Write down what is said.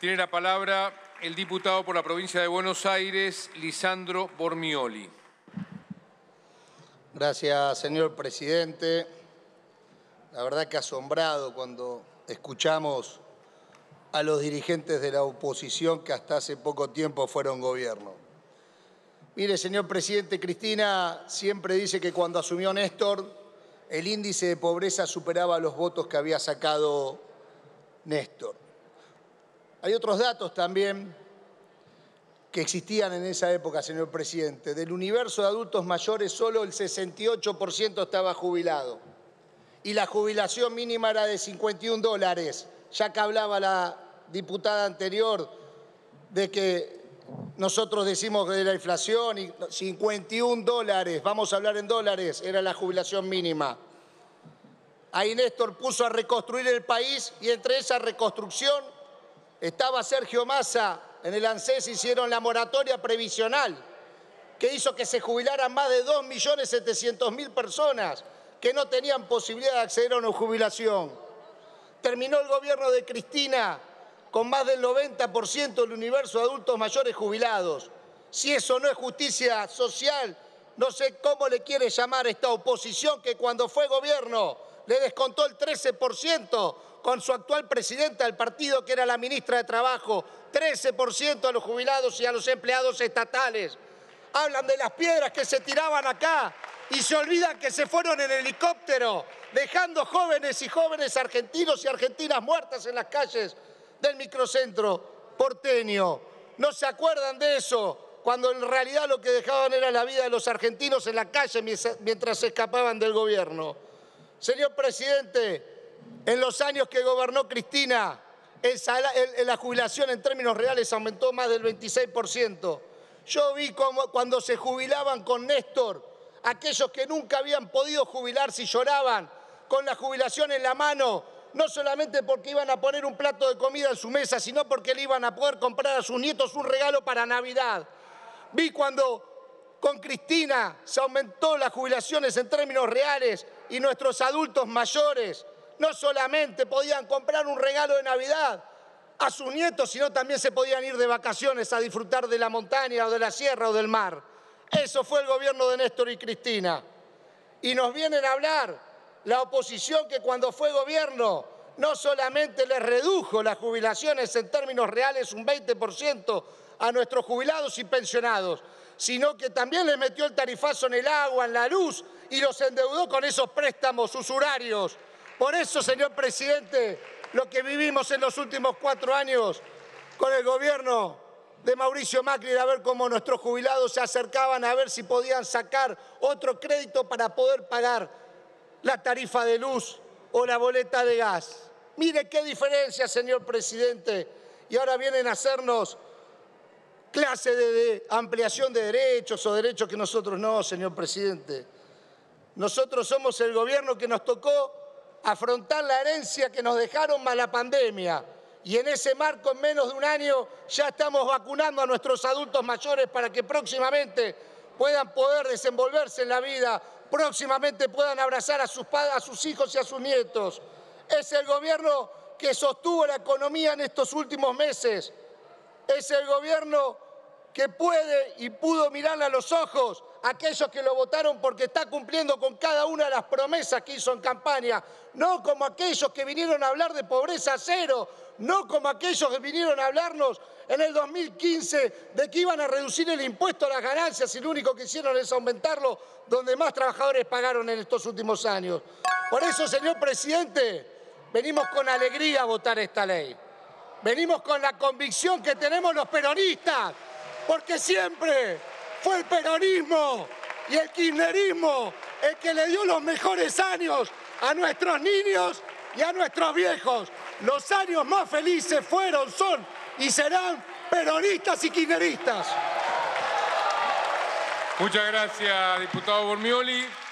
Tiene la palabra el diputado por la provincia de Buenos Aires, Lisandro Bormioli. Gracias, señor presidente. La verdad que asombrado cuando escuchamos a los dirigentes de la oposición que hasta hace poco tiempo fueron gobierno. Mire, señor presidente, Cristina siempre dice que cuando asumió Néstor, el índice de pobreza superaba los votos que había sacado Néstor. Hay otros datos también que existían en esa época, señor presidente. Del universo de adultos mayores, solo el 68% estaba jubilado. Y la jubilación mínima era de 51 dólares, ya que hablaba la diputada anterior de que nosotros decimos de la inflación y 51 dólares, vamos a hablar en dólares, era la jubilación mínima. Ahí Néstor puso a reconstruir el país y entre esa reconstrucción estaba Sergio Massa en el ANSES hicieron la moratoria previsional, que hizo que se jubilaran más de 2.700.000 personas que no tenían posibilidad de acceder a una jubilación. Terminó el gobierno de Cristina con más del 90% del universo de adultos mayores jubilados. Si eso no es justicia social, no sé cómo le quiere llamar esta oposición que cuando fue gobierno le descontó el 13% con su actual presidenta del partido, que era la ministra de Trabajo, 13% a los jubilados y a los empleados estatales. Hablan de las piedras que se tiraban acá y se olvidan que se fueron en helicóptero, dejando jóvenes y jóvenes argentinos y argentinas muertas en las calles del microcentro porteño. ¿No se acuerdan de eso? Cuando en realidad lo que dejaban era la vida de los argentinos en la calle mientras se escapaban del gobierno. Señor presidente, en los años que gobernó Cristina, la jubilación en términos reales aumentó más del 26%. Yo vi como cuando se jubilaban con Néstor, aquellos que nunca habían podido jubilarse y lloraban con la jubilación en la mano, no solamente porque iban a poner un plato de comida en su mesa, sino porque le iban a poder comprar a sus nietos un regalo para Navidad. Vi cuando con Cristina se aumentó las jubilaciones en términos reales y nuestros adultos mayores no solamente podían comprar un regalo de Navidad a sus nietos, sino también se podían ir de vacaciones a disfrutar de la montaña o de la sierra o del mar. Eso fue el gobierno de Néstor y Cristina. Y nos vienen a hablar la oposición que cuando fue gobierno no solamente les redujo las jubilaciones en términos reales un 20% a nuestros jubilados y pensionados, sino que también les metió el tarifazo en el agua, en la luz y los endeudó con esos préstamos usurarios por eso, señor presidente, lo que vivimos en los últimos cuatro años con el gobierno de Mauricio Macri de ver cómo nuestros jubilados se acercaban a ver si podían sacar otro crédito para poder pagar la tarifa de luz o la boleta de gas. Mire qué diferencia, señor presidente. Y ahora vienen a hacernos clase de, ampliación de derechos o derechos que nosotros no, señor presidente. Nosotros somos el gobierno que nos tocó afrontar la herencia que nos dejaron más la pandemia. Y en ese marco, en menos de un año, ya estamos vacunando a nuestros adultos mayores para que próximamente puedan poder desenvolverse en la vida, próximamente puedan abrazar a sus, a sus hijos y a sus nietos. Es el gobierno que sostuvo la economía en estos últimos meses. Es el gobierno que puede y pudo mirarle a los ojos a aquellos que lo votaron porque está cumpliendo con cada una de las promesas que hizo en campaña, no como aquellos que vinieron a hablar de pobreza cero, no como aquellos que vinieron a hablarnos en el 2015 de que iban a reducir el impuesto a las ganancias y lo único que hicieron es aumentarlo donde más trabajadores pagaron en estos últimos años. Por eso, señor presidente, venimos con alegría a votar esta ley. Venimos con la convicción que tenemos los peronistas porque siempre fue el peronismo y el kirchnerismo el que le dio los mejores años a nuestros niños y a nuestros viejos. Los años más felices fueron, son y serán peronistas y kirchneristas. Muchas gracias, diputado Bormioli.